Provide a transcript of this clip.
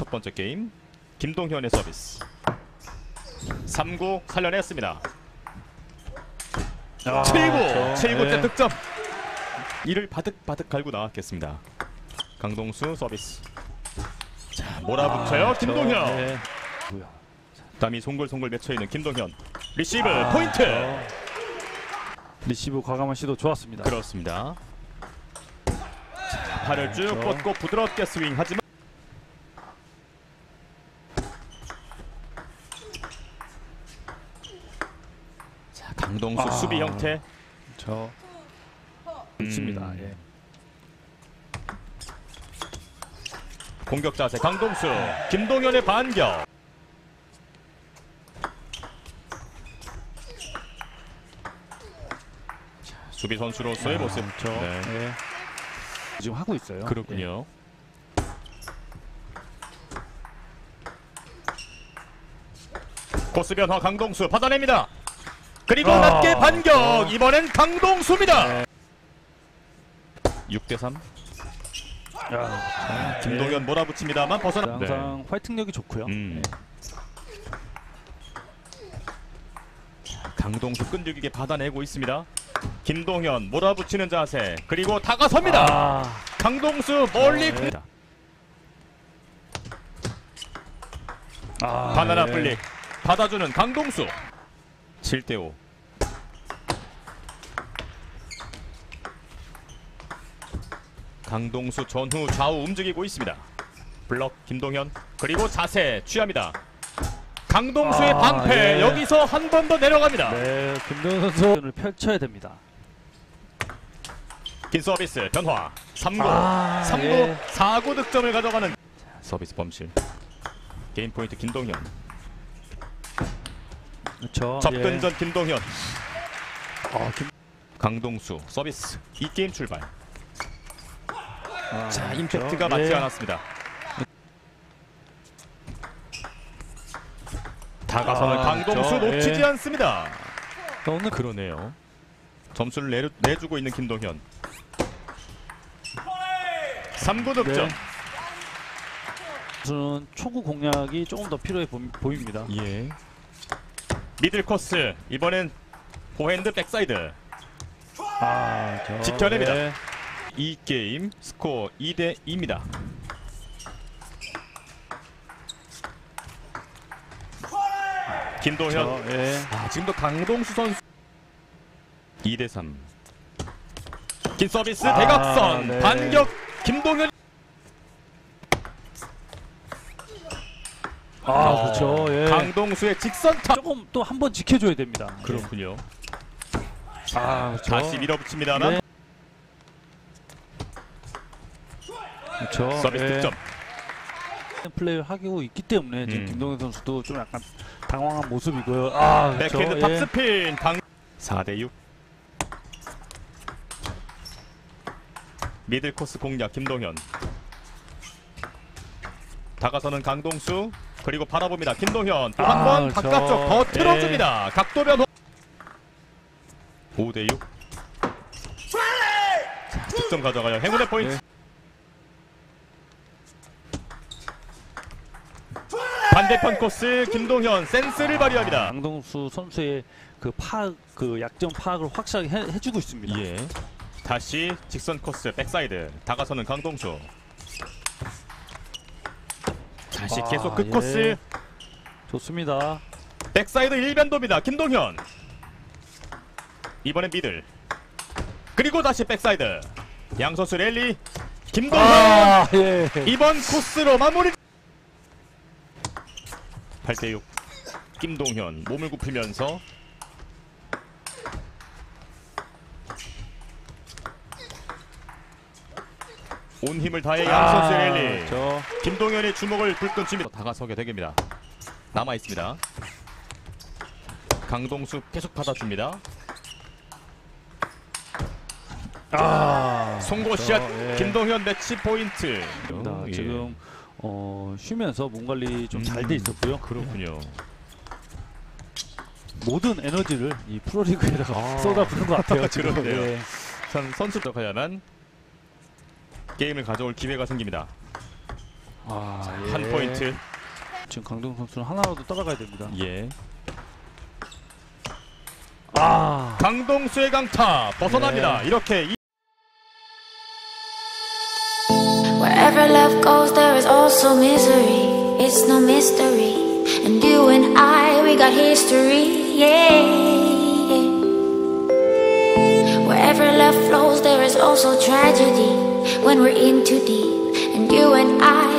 첫 번째 게임 김동현의 서비스 3구 살려냈습니다. 아, 7구 7구째 네. 득점. 이를 바득바득 갈고 나왔겠습니다. 강동수 서비스. 자 몰아붙여요 아, 김동현. 저, 네. 땀이 송골송골 맺혀 있는 김동현. 리시브 아, 포인트. 저. 리시브 과감한 시도 좋았습니다. 그렇습니다. 자, 팔을 쭉 저. 뻗고 부드럽게 스윙하지만 자 강동수 아. 수비 형태 저 음. 있습니다. 예. 공격 자세 강동수 김동현의 반격 자, 수비 선수로서의 모습 아, 저 네. 예. 지금 하고 있어요. 그렇군요. 코스 변화 강동수 받아냅니다. 그리고 아, 낮게 반격. 어. 이번엔 강동수입니다. 네. 6대 3. 예. 야, 김동현 몰아붙입니다만 벗어나. 네. 항상 화이팅력이 좋고요. 음. 예. 강동수 끈질기게 받아내고 있습니다. 김동현 몰아붙이는 자세 그리고 다가섭니다. 아, 강동수 멀리 어, 네. 공- 아, 바나나 예. flick 받아주는 강동수 7대 5 강동수 전후 좌우 움직이고 있습니다. 블럭 김동현 그리고 자세 취합니다. 강동수의 아, 방패 예. 여기서 한 번 더 내려갑니다. 네, 김동현 선수를 펼쳐야 됩니다. 긴 서비스 변화. 3구. 아, 3구 예. 4구 득점을 가져가는. 서비스 범실. 게임 포인트 김동현 그렇죠. 접근전 김동현 예. 어, 김... 강동수 서비스 이 게임 출발 아, 자 그렇죠. 임팩트가 맞지 예. 않았습니다 다가서는 아, 강동수 그렇죠. 놓치지 예. 않습니다 오늘 그러네요 점수를 내주, 내주고 있는 김동현 3구 득점 네. 선수는 초구 공략이 조금 더 필요해 보, 보입니다. 예 middle 코스 이번엔 포핸드 backside 아, 저, 지켜냅니다. 예. 이 게임 스코어 2대 2입니다. 김도현 저, 예. 아, 지금도 강동수 선수 2대 3. 긴 서비스 아, 대각선 네. 반격 김동현 아, 어, 그렇죠. 예. 강동수의 직선 타 조금 또 한 번 지켜줘야 됩니다. 그렇군요. 아, 그렇죠. 다시 밀어붙입니다만 네. 그렇죠. 서비스 예. 득점. 플레이를 하고 있기 때문에 지금 음. 김동현 선수도 좀 약간 당황한 모습이고요. 아, 그렇죠. 백핸드 예. 탑스핀 강 4대 6. middle 코스 공략 김동현. 다가서는 강동수 그리고 바라봅니다. 김동현 또한 아, 번 그렇죠. 바깥쪽 더 예. 틀어줍니다. 각도 변화. 5대 6. 자, 득점 가져가요. 행운의 포인트. 네. 반대편 코스 김동현 센스를 발휘합니다. 강동수 선수의 그 파악, 그 약점 파악을 확실하게 해, 해주고 있습니다. 예. 다시 직선 코스 backside 다가서는 강동수. 다시 아, 계속 그 예. 코스 좋습니다. backside 일변도입니다. 김동현. 이번엔 middle. 그리고 다시 backside. 양 선수 랠리. 김동현 아, 예. 이번 코스로 마무리. 8대 6. 김동현 몸을 굽히면서 온 힘을 다해 양 선수 랠리. 저 김동현의 주먹을 불끈 쥐며 다가서게 되겠습니다. 남아 있습니다. 강동수 계속 받아줍니다. 아, 송고샷 저, 예. 김동현 매치 포인트. 나 예. 지금 어, 쉬면서 몸 관리 좀잘 음, 돼 있었고요. 그렇군요. 모든 에너지를 이 프로리그에다가 아. 쏟아부는 것 같아요. 지금. 그러네요. 예. 선 선수도 가야만 게임을 가져올 기회가 생깁니다. 아, 한 예. 포인트. 지금 강동 선수는 하나라도 따라가야 됩니다. 예. 아, 강동수의 강타 벗어납니다. 네. 이렇게 이- Wherever love goes, there is also misery. It's no mystery. And you and I, we got history. Yeah. Wherever love flows, there is also tragedy. When we're in too deep. And you and I,